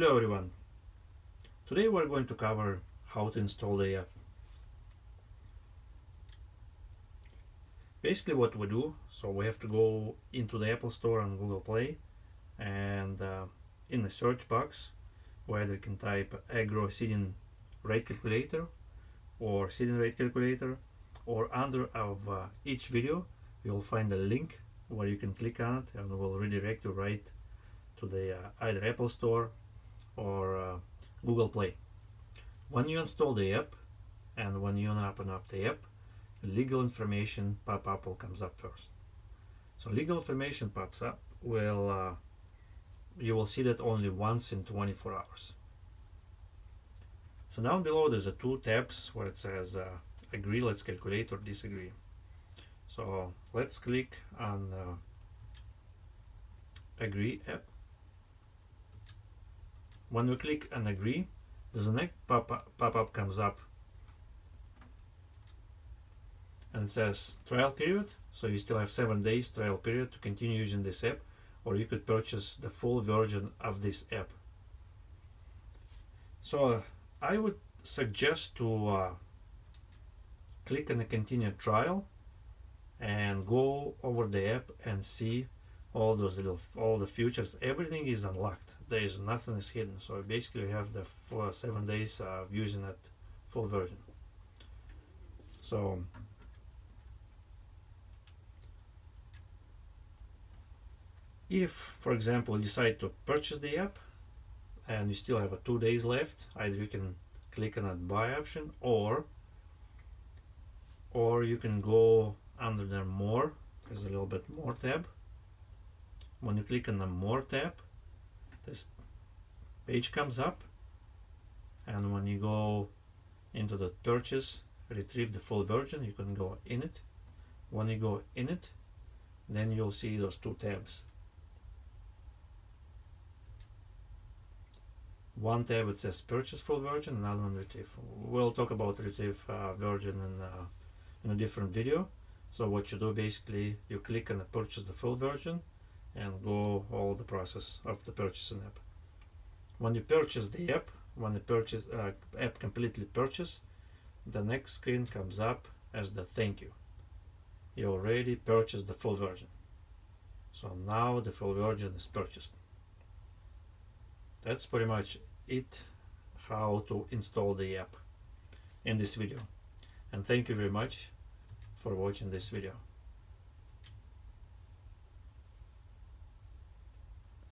Hello everyone. Today we're going to cover how to install the app. Basically what we do, so we have to go into the Apple Store and Google Play and uh, in the search box we either can type Agro seeding rate calculator or seeding rate calculator or under of uh, each video you'll find a link where you can click on it and it will redirect you right to the uh, either Apple Store or uh, Google Play. When you install the app and when you open up the app, legal information pop-up will comes up first. So legal information pops up will uh, you will see that only once in 24 hours. So down below there's a two tabs where it says uh, agree, let's calculate or disagree. So let's click on uh, agree app when we click and agree, the next pop-up pop comes up and says trial period. So you still have seven days trial period to continue using this app or you could purchase the full version of this app. So uh, I would suggest to uh, click on the continue trial and go over the app and see all those little all the features everything is unlocked. There is nothing is hidden. So basically you have the four, seven days of using that full version. So if for example you decide to purchase the app and you still have a two days left either you can click on that buy option or or you can go under there more. There's a little bit more tab when you click on the more tab this page comes up. And when you go into the purchase retrieve the full version you can go in it. When you go in it then you'll see those two tabs. One tab it says purchase full version another one retrieve we'll talk about retrieve uh, version in, uh, in a different video. So what you do basically you click on the purchase the full version and go all the process of the purchasing app. When you purchase the app, when the purchase uh, app completely purchased, the next screen comes up as the thank you. You already purchased the full version. So now the full version is purchased. That's pretty much it how to install the app in this video. And thank you very much for watching this video.